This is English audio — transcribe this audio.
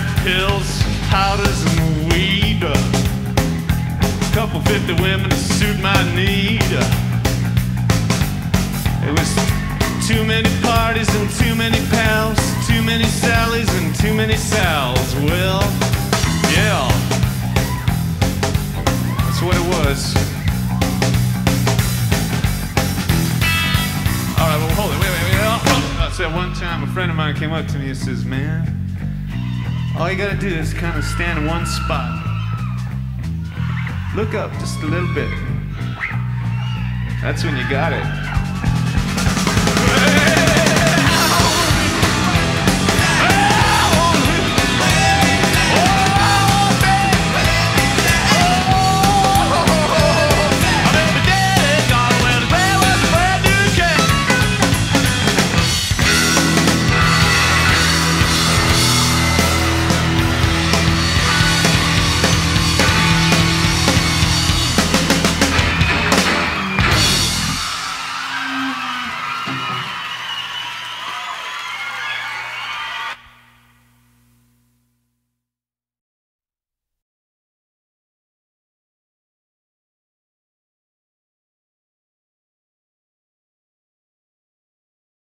got pills, powders, and weed. A couple fifty women to suit my need. It was too many parties and too many pals, too many Sallys and too many Sals. Well, yeah, that's what it was. All right, well, hold it, wait, wait, wait. Oh, oh, I said one time, a friend of mine came up to me and says, "Man." All you gotta do is kind of stand in one spot. Look up just a little bit. That's when you got it."